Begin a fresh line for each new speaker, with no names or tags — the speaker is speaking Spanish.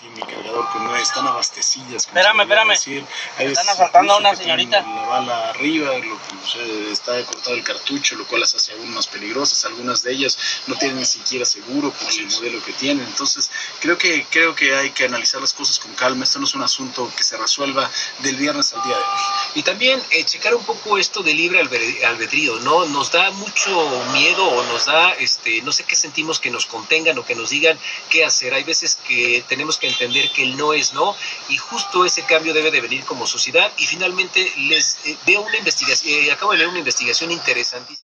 tiene cargador, que no están abastecidas.
Espérame, espérame.
Decir.
Están asaltando a una señorita.
La bala arriba, lo que, está cortado el cartucho, lo cual las hace aún más peligrosas. Algunas de ellas no tienen ni siquiera seguro por el modelo que tienen. Entonces, creo que, creo que hay que analizar las cosas con calma. Esto no es un asunto que se resuelva del viernes al día de hoy.
Y también eh, checar un poco esto de libre albedrío, ¿no? Nos da mucho miedo o nos da, este, no sé qué sentimos que nos contengan o que nos digan qué hacer. Hay veces que tenemos que entender que el no es no y justo ese cambio debe de venir como sociedad. Y finalmente les eh, veo una investigación, eh, acabo de leer una investigación interesantísima.